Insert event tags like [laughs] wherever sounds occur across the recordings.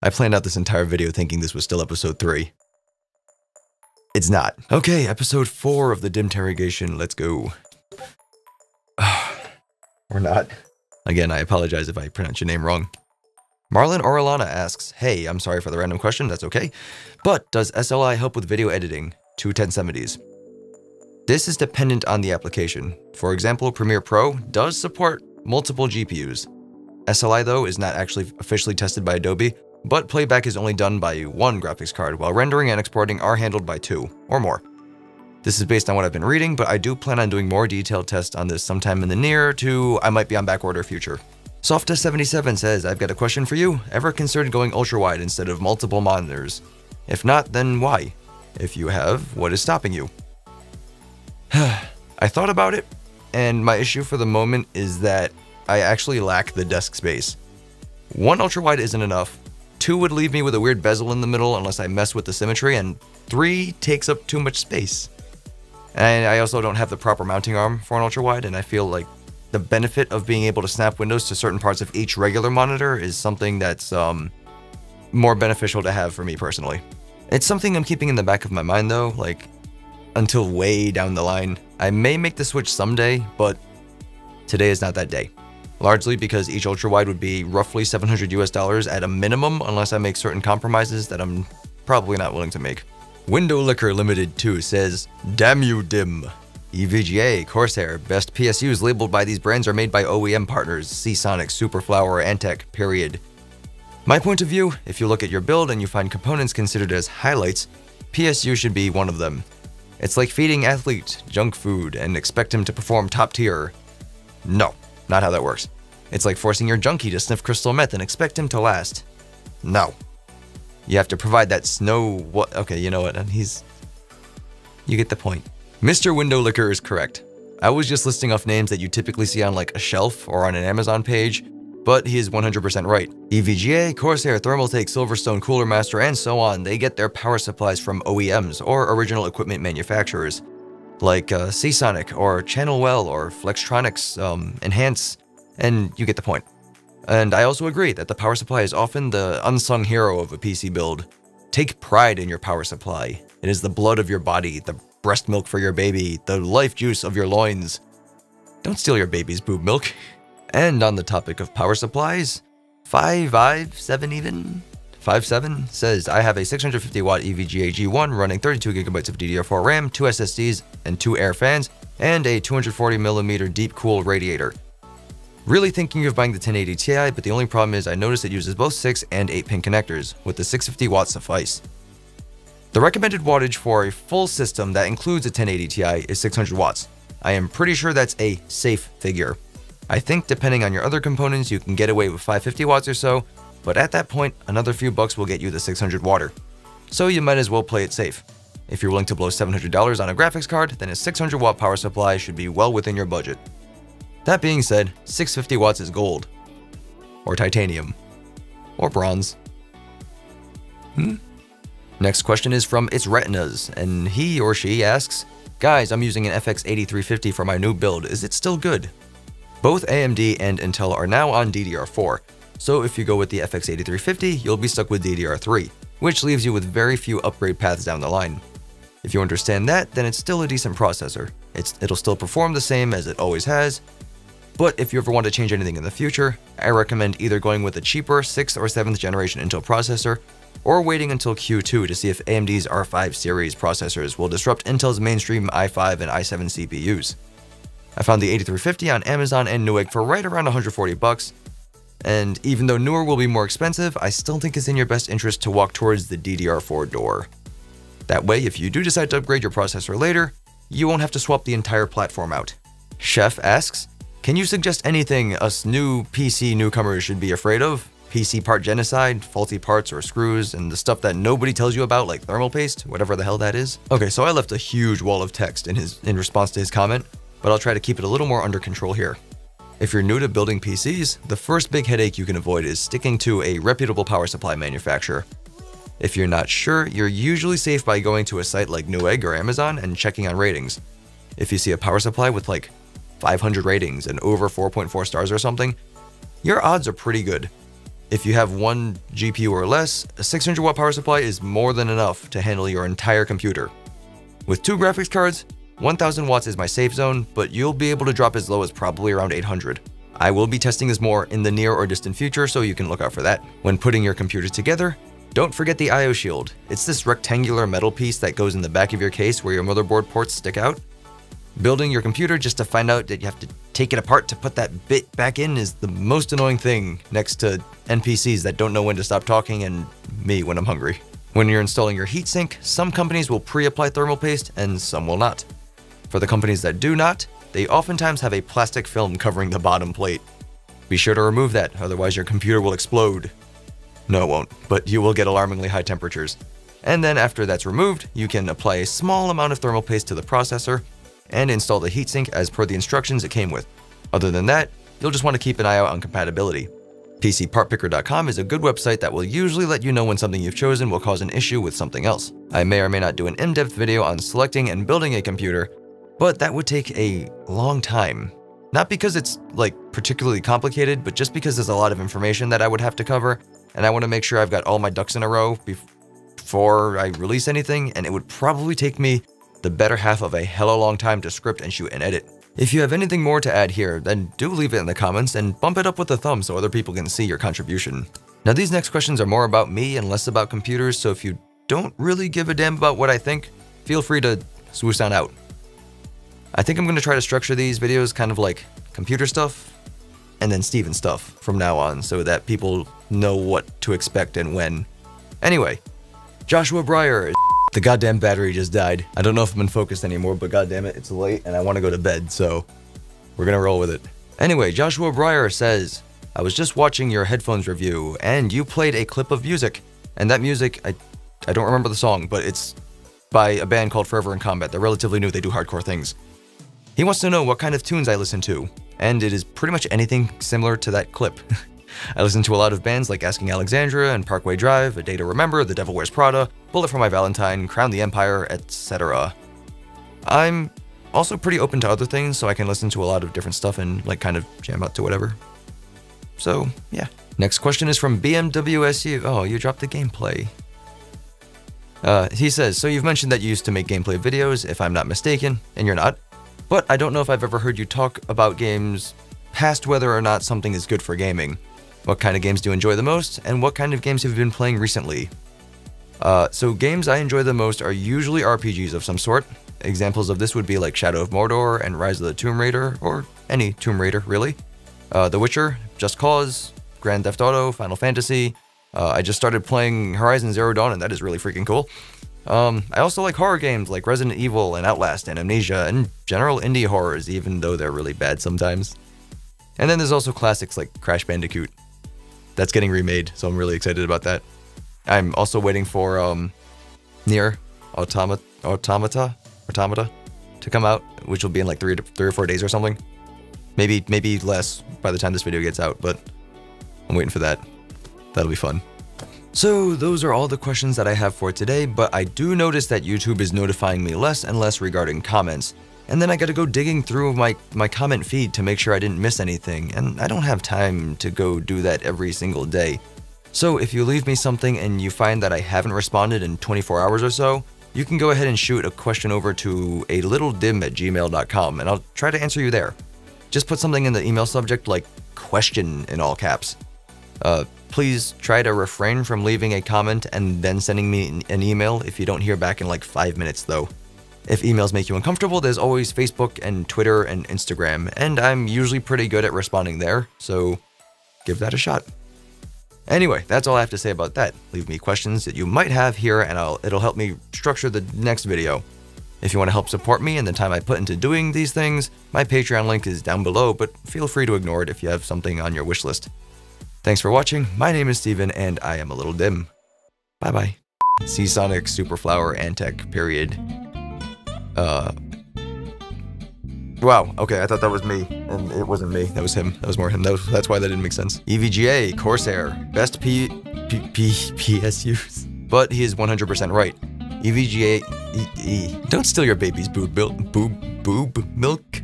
I planned out this entire video thinking this was still episode 3. It's not. Okay, episode 4 of the Dim DIMMterrogation. Let's go. [sighs] or not. Again, I apologize if I pronounce your name wrong. Marlon Orellana asks, Hey, I'm sorry for the random question, that's okay. But does SLI help with video editing? Two 1070s. This is dependent on the application. For example, Premiere Pro does support multiple GPUs. SLI, though, is not actually officially tested by Adobe, but playback is only done by one graphics card, while rendering and exporting are handled by two, or more. This is based on what I've been reading, but I do plan on doing more detailed tests on this sometime in the near to I might be on backorder future. Softa77 says, I've got a question for you. Ever considered going ultra-wide instead of multiple monitors? If not, then why? If you have, what is stopping you? [sighs] I thought about it, and my issue for the moment is that I actually lack the desk space. One ultra-wide isn't enough, two would leave me with a weird bezel in the middle unless I mess with the symmetry, and three takes up too much space. And I also don't have the proper mounting arm for an ultra-wide, and I feel like the benefit of being able to snap windows to certain parts of each regular monitor is something that's um, more beneficial to have for me personally. It's something I'm keeping in the back of my mind though, like until way down the line. I may make the switch someday, but today is not that day. Largely because each ultra wide would be roughly 700 US dollars at a minimum unless I make certain compromises that I'm probably not willing to make. Window Liquor Limited 2 says, Damn you, Dim. EVGA, Corsair, best PSUs labeled by these brands are made by OEM partners, Seasonic, Superflower, Antec, period. My point of view, if you look at your build and you find components considered as highlights, PSU should be one of them. It's like feeding athlete junk food and expect him to perform top tier. No, not how that works. It's like forcing your junkie to sniff crystal meth and expect him to last. No. You have to provide that snow what okay, you know what, and he's you get the point. Mr. Window Liquor is correct. I was just listing off names that you typically see on like a shelf or on an Amazon page, but he is 100% right. EVGA, Corsair, Thermaltake, Silverstone, Cooler Master, and so on, they get their power supplies from OEMs or original equipment manufacturers, like uh, Seasonic or Channelwell or Flextronics, um, Enhance, and you get the point. And I also agree that the power supply is often the unsung hero of a PC build. Take pride in your power supply. It is the blood of your body, the breast milk for your baby, the life juice of your loins. Don't steal your baby's boob milk. And on the topic of power supplies, 557 even? 57 says, I have a 650 watt EVGA G1 running 32 gigabytes of DDR4 RAM, two SSDs, and two air fans, and a 240 millimeter DeepCool radiator. Really thinking of buying the 1080 Ti, but the only problem is I noticed it uses both 6 and 8 pin connectors, with the 650 watts suffice. The recommended wattage for a full system that includes a 1080 Ti is 600 watts. I am pretty sure that's a safe figure. I think depending on your other components, you can get away with 550 watts or so, but at that point, another few bucks will get you the 600 water. So you might as well play it safe. If you're willing to blow $700 on a graphics card, then a 600 watt power supply should be well within your budget. That being said, 650 watts is gold. Or titanium. Or bronze. Hmm? Next question is from It's Retinas, and he or she asks, Guys, I'm using an FX 8350 for my new build. Is it still good? Both AMD and Intel are now on DDR4, so if you go with the FX 8350, you'll be stuck with DDR3, which leaves you with very few upgrade paths down the line. If you understand that, then it's still a decent processor. It's, it'll still perform the same as it always has, but if you ever want to change anything in the future, I recommend either going with a cheaper 6th or 7th generation Intel processor or waiting until Q2 to see if AMD's R5 series processors will disrupt Intel's mainstream i5 and i7 CPUs. I found the 8350 on Amazon and Newegg for right around 140 bucks, and even though newer will be more expensive, I still think it's in your best interest to walk towards the DDR4 door. That way, if you do decide to upgrade your processor later, you won't have to swap the entire platform out. Chef asks, can you suggest anything us new PC newcomers should be afraid of? PC part genocide, faulty parts or screws, and the stuff that nobody tells you about like thermal paste, whatever the hell that is. Okay, so I left a huge wall of text in his in response to his comment, but I'll try to keep it a little more under control here. If you're new to building PCs, the first big headache you can avoid is sticking to a reputable power supply manufacturer. If you're not sure, you're usually safe by going to a site like Newegg or Amazon and checking on ratings. If you see a power supply with like 500 ratings and over 4.4 stars or something, your odds are pretty good. If you have one GPU or less, a 600 watt power supply is more than enough to handle your entire computer. With two graphics cards, 1000 watts is my safe zone, but you'll be able to drop as low as probably around 800. I will be testing this more in the near or distant future, so you can look out for that. When putting your computer together, don't forget the I.O. shield. It's this rectangular metal piece that goes in the back of your case where your motherboard ports stick out. Building your computer just to find out that you have to take it apart to put that bit back in is the most annoying thing next to NPCs that don't know when to stop talking and me when I'm hungry. When you're installing your heatsink, some companies will pre-apply thermal paste and some will not. For the companies that do not, they oftentimes have a plastic film covering the bottom plate. Be sure to remove that, otherwise your computer will explode. No, it won't, but you will get alarmingly high temperatures. And then after that's removed, you can apply a small amount of thermal paste to the processor and install the heatsink as per the instructions it came with. Other than that, you'll just want to keep an eye out on compatibility. PCPartPicker.com is a good website that will usually let you know when something you've chosen will cause an issue with something else. I may or may not do an in-depth video on selecting and building a computer, but that would take a long time. Not because it's like particularly complicated, but just because there's a lot of information that I would have to cover, and I want to make sure I've got all my ducks in a row before I release anything, and it would probably take me the better half of a hella long time to script and shoot and edit. If you have anything more to add here, then do leave it in the comments and bump it up with a thumb so other people can see your contribution. Now these next questions are more about me and less about computers, so if you don't really give a damn about what I think, feel free to swoosh on out. I think I'm going to try to structure these videos kind of like computer stuff and then Steven stuff from now on so that people know what to expect and when. Anyway, Joshua Breyer [laughs] the goddamn battery just died. I don't know if I'm in focus anymore, but goddamn it, it's late and I want to go to bed, so we're gonna roll with it. Anyway, Joshua Breyer says, I was just watching your headphones review and you played a clip of music. And that music, I, I don't remember the song, but it's by a band called Forever in Combat. They're relatively new, they do hardcore things. He wants to know what kind of tunes I listen to, and it is pretty much anything similar to that clip. [laughs] I listen to a lot of bands like Asking Alexandria and Parkway Drive, A Day to Remember, The Devil Wears Prada, Bullet for My Valentine, Crown the Empire, etc. I'm also pretty open to other things, so I can listen to a lot of different stuff and like kind of jam out to whatever. So, yeah. Next question is from BMWSU. Oh, you dropped the gameplay. Uh, he says, so you've mentioned that you used to make gameplay videos, if I'm not mistaken, and you're not. But I don't know if I've ever heard you talk about games past whether or not something is good for gaming. What kind of games do you enjoy the most, and what kind of games have you been playing recently? Uh, so games I enjoy the most are usually RPGs of some sort. Examples of this would be like Shadow of Mordor and Rise of the Tomb Raider, or any Tomb Raider, really. Uh, the Witcher, Just Cause, Grand Theft Auto, Final Fantasy. Uh, I just started playing Horizon Zero Dawn, and that is really freaking cool. Um, I also like horror games like Resident Evil and Outlast and Amnesia, and general indie horrors, even though they're really bad sometimes. And then there's also classics like Crash Bandicoot that's getting remade, so I'm really excited about that. I'm also waiting for um, NieR Automata, Automata, Automata to come out, which will be in like three, to, three or four days or something. Maybe, maybe less by the time this video gets out, but I'm waiting for that. That'll be fun. So those are all the questions that I have for today, but I do notice that YouTube is notifying me less and less regarding comments. And then I gotta go digging through my, my comment feed to make sure I didn't miss anything, and I don't have time to go do that every single day. So if you leave me something and you find that I haven't responded in 24 hours or so, you can go ahead and shoot a question over to a little dim at gmail.com and I'll try to answer you there. Just put something in the email subject like question in all caps. Uh, please try to refrain from leaving a comment and then sending me an email if you don't hear back in like five minutes though. If emails make you uncomfortable, there's always Facebook and Twitter and Instagram, and I'm usually pretty good at responding there, so give that a shot. Anyway, that's all I have to say about that. Leave me questions that you might have here and I'll, it'll help me structure the next video. If you want to help support me and the time I put into doing these things, my Patreon link is down below, but feel free to ignore it if you have something on your wish list. Thanks for watching, my name is Steven, and I am a little dim. Bye bye. Seasonic, Superflower, Antec, period. Uh, wow. Okay, I thought that was me, and it wasn't me. That was him. That was more him. That was, that's why that didn't make sense. EVGA, Corsair, best P, P, P PSUs. But he is 100% right. EVGA, e, e. don't steal your baby's boob milk. Boob, boob milk.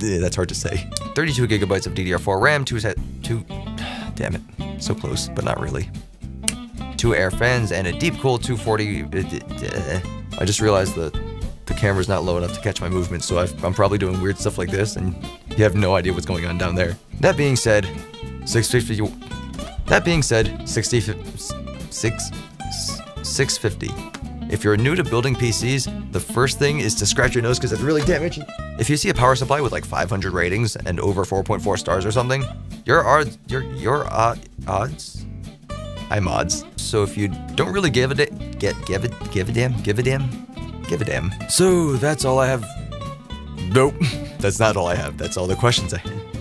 That's hard to say. 32 gigabytes of DDR4 RAM, two set, two [sighs] Damn it. So close, but not really. Two air fans and a DeepCool 240. uh, I just realized that the camera's not low enough to catch my movement, so i am probably doing weird stuff like this, and you have no idea what's going on down there. That being said, 650. That being said, 60, 6, 650. If you're new to building PCs, the first thing is to scratch your nose because it's really damaging. If you see a power supply with like 500 ratings and over 4.4 stars or something, your odds, your your uh, odds, I'm odds. So if you don't really give it a get give it give a damn, give a damn, give a damn. So that's all I have. Nope, [laughs] that's not all I have. That's all the questions I had.